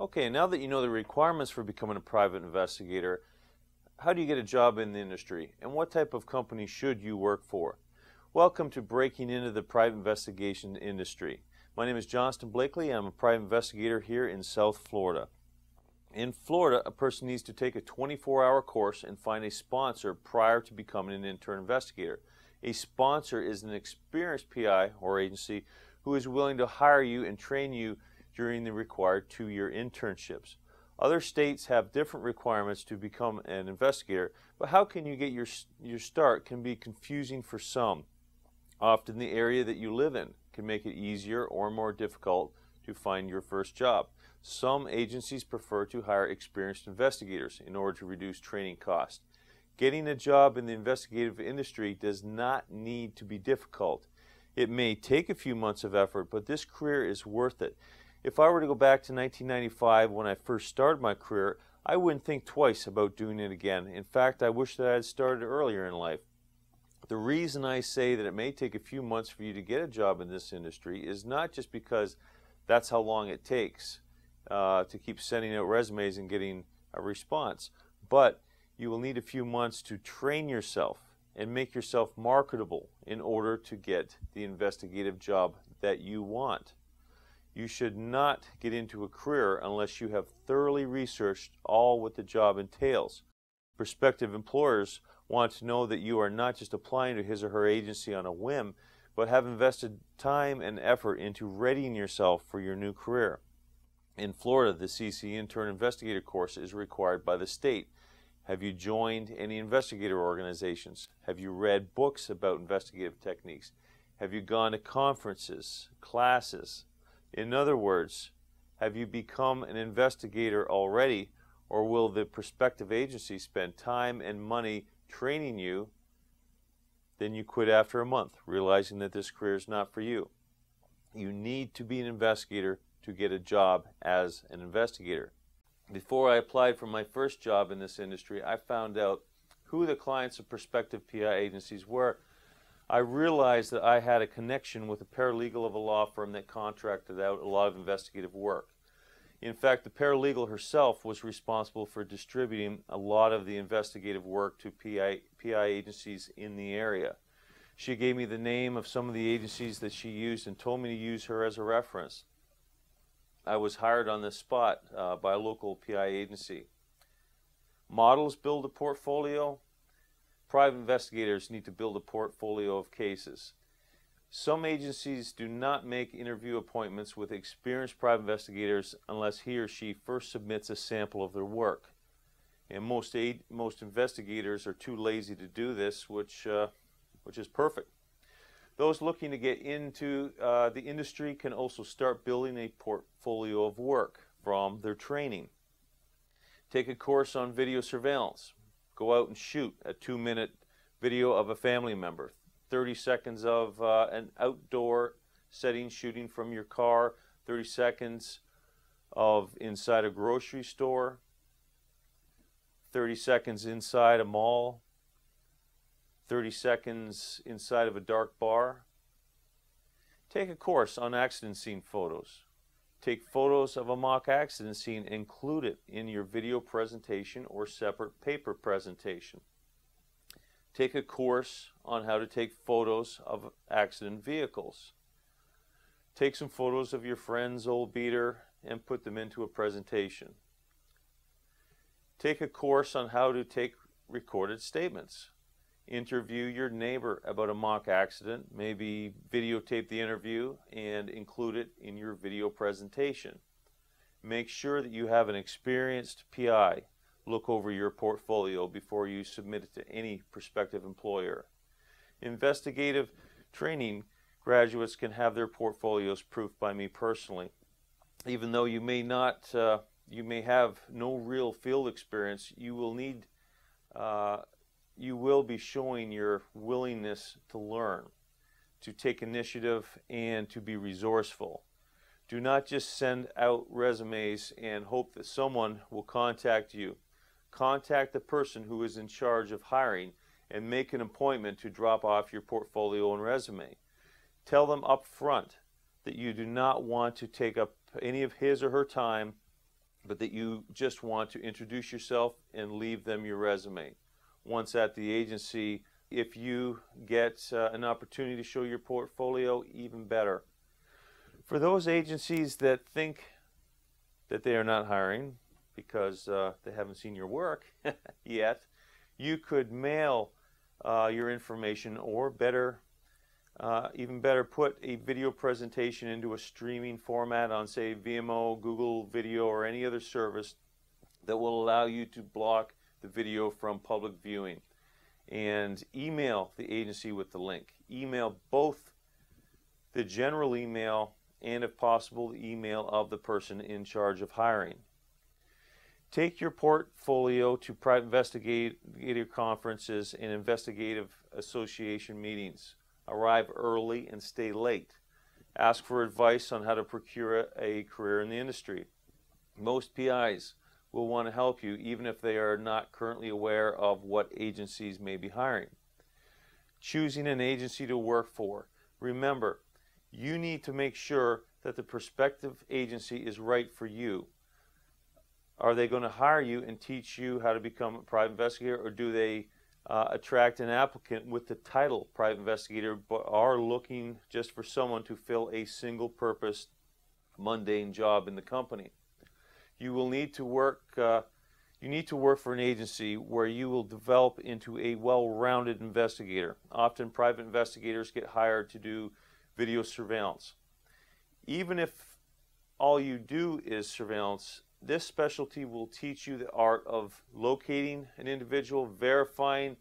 Okay, now that you know the requirements for becoming a private investigator, how do you get a job in the industry and what type of company should you work for? Welcome to Breaking into the Private Investigation Industry. My name is Johnston Blakley. I'm a private investigator here in South Florida. In Florida, a person needs to take a 24 hour course and find a sponsor prior to becoming an intern investigator. A sponsor is an experienced PI or agency who is willing to hire you and train you during the required two year internships. Other states have different requirements to become an investigator, but how can you get your, your start can be confusing for some. Often the area that you live in can make it easier or more difficult to find your first job. Some agencies prefer to hire experienced investigators in order to reduce training costs. Getting a job in the investigative industry does not need to be difficult. It may take a few months of effort, but this career is worth it. If I were to go back to 1995 when I first started my career, I wouldn't think twice about doing it again. In fact, I wish that I had started earlier in life. The reason I say that it may take a few months for you to get a job in this industry is not just because that's how long it takes uh, to keep sending out resumes and getting a response, but you will need a few months to train yourself and make yourself marketable in order to get the investigative job that you want. You should not get into a career unless you have thoroughly researched all what the job entails. Prospective employers want to know that you are not just applying to his or her agency on a whim, but have invested time and effort into readying yourself for your new career. In Florida, the CC Intern Investigator course is required by the state. Have you joined any investigator organizations? Have you read books about investigative techniques? Have you gone to conferences, classes, in other words, have you become an investigator already, or will the prospective agency spend time and money training you? Then you quit after a month, realizing that this career is not for you. You need to be an investigator to get a job as an investigator. Before I applied for my first job in this industry, I found out who the clients of prospective PI agencies were I realized that I had a connection with a paralegal of a law firm that contracted out a lot of investigative work. In fact, the paralegal herself was responsible for distributing a lot of the investigative work to PI, PI agencies in the area. She gave me the name of some of the agencies that she used and told me to use her as a reference. I was hired on the spot uh, by a local PI agency. Models build a portfolio, private investigators need to build a portfolio of cases. Some agencies do not make interview appointments with experienced private investigators unless he or she first submits a sample of their work. And most aid, most investigators are too lazy to do this, which uh, which is perfect. Those looking to get into uh, the industry can also start building a portfolio of work from their training. Take a course on video surveillance go out and shoot a two minute video of a family member, 30 seconds of uh, an outdoor setting shooting from your car, 30 seconds of inside a grocery store, 30 seconds inside a mall, 30 seconds inside of a dark bar. Take a course on accident scene photos. Take photos of a mock accident scene, and include it in your video presentation or separate paper presentation. Take a course on how to take photos of accident vehicles. Take some photos of your friend's old beater and put them into a presentation. Take a course on how to take recorded statements interview your neighbor about a mock accident, maybe videotape the interview and include it in your video presentation. Make sure that you have an experienced PI look over your portfolio before you submit it to any prospective employer. Investigative training graduates can have their portfolios proofed by me personally. Even though you may not, uh, you may have no real field experience, you will need uh, you will be showing your willingness to learn, to take initiative, and to be resourceful. Do not just send out resumes and hope that someone will contact you. Contact the person who is in charge of hiring and make an appointment to drop off your portfolio and resume. Tell them up front that you do not want to take up any of his or her time but that you just want to introduce yourself and leave them your resume. Once at the agency, if you get uh, an opportunity to show your portfolio, even better. For those agencies that think that they are not hiring because uh, they haven't seen your work yet, you could mail uh, your information or better uh, even better, put a video presentation into a streaming format on, say, Vimeo, Google Video, or any other service that will allow you to block the video from public viewing. And email the agency with the link. Email both the general email and, if possible, the email of the person in charge of hiring. Take your portfolio to private investigator conferences and investigative association meetings. Arrive early and stay late. Ask for advice on how to procure a career in the industry. Most PIs will want to help you even if they are not currently aware of what agencies may be hiring. Choosing an agency to work for. Remember, you need to make sure that the prospective agency is right for you. Are they going to hire you and teach you how to become a private investigator, or do they uh, attract an applicant with the title private investigator, but are looking just for someone to fill a single purpose, mundane job in the company? You will need to work. Uh, you need to work for an agency where you will develop into a well-rounded investigator. Often, private investigators get hired to do video surveillance. Even if all you do is surveillance, this specialty will teach you the art of locating an individual, verifying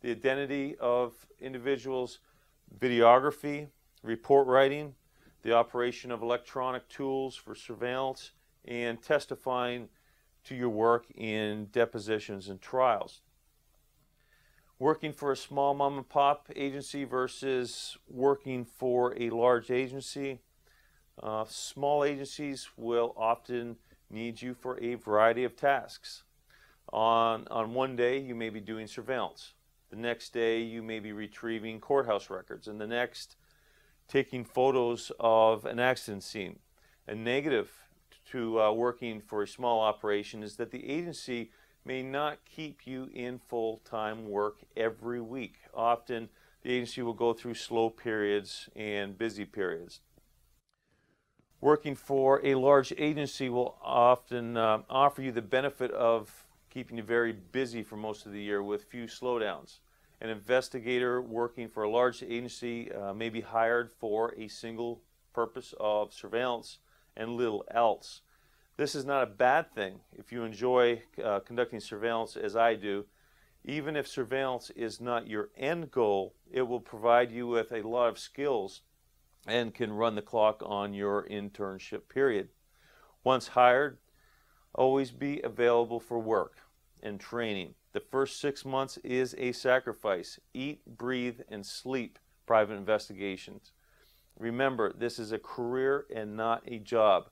the identity of individuals, videography, report writing, the operation of electronic tools for surveillance, and testifying to your work in depositions and trials. Working for a small mom and pop agency versus working for a large agency. Uh, small agencies will often need you for a variety of tasks. On, on one day, you may be doing surveillance. The next day, you may be retrieving courthouse records. And the next, taking photos of an accident scene. A negative to uh, working for a small operation is that the agency may not keep you in full-time work every week. Often, the agency will go through slow periods and busy periods working for a large agency will often uh, offer you the benefit of keeping you very busy for most of the year with few slowdowns. An investigator working for a large agency uh, may be hired for a single purpose of surveillance and little else. This is not a bad thing if you enjoy uh, conducting surveillance as I do. Even if surveillance is not your end goal, it will provide you with a lot of skills and can run the clock on your internship period. Once hired, always be available for work and training. The first six months is a sacrifice. Eat, breathe, and sleep private investigations. Remember, this is a career and not a job.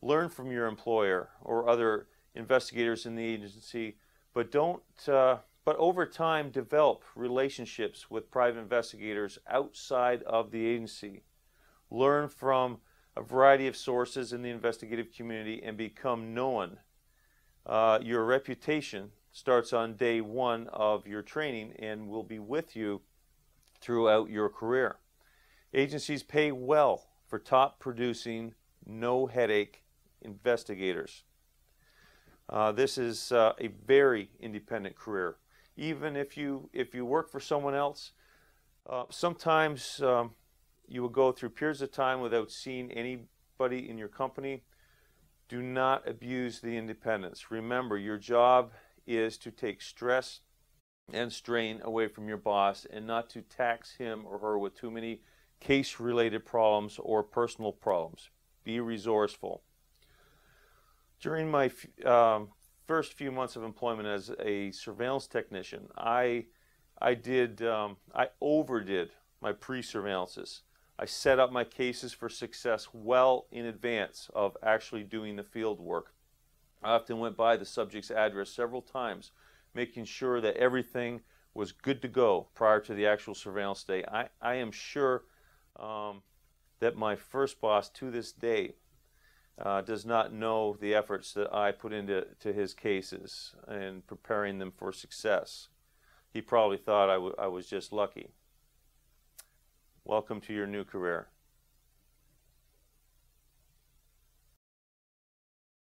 Learn from your employer or other investigators in the agency, but don't. Uh, but over time, develop relationships with private investigators outside of the agency learn from a variety of sources in the investigative community, and become known. Uh, your reputation starts on day one of your training and will be with you throughout your career. Agencies pay well for top producing, no headache investigators. Uh, this is uh, a very independent career. Even if you if you work for someone else, uh, sometimes um, you will go through periods of time without seeing anybody in your company. Do not abuse the independence. Remember, your job is to take stress and strain away from your boss and not to tax him or her with too many case related problems or personal problems. Be resourceful. During my um, first few months of employment as a surveillance technician, I, I did, um, I overdid my pre surveillances. I set up my cases for success well in advance of actually doing the field work. I often went by the subject's address several times, making sure that everything was good to go prior to the actual surveillance day. I, I am sure um, that my first boss to this day uh, does not know the efforts that I put into to his cases and preparing them for success. He probably thought I, I was just lucky. Welcome to your new career.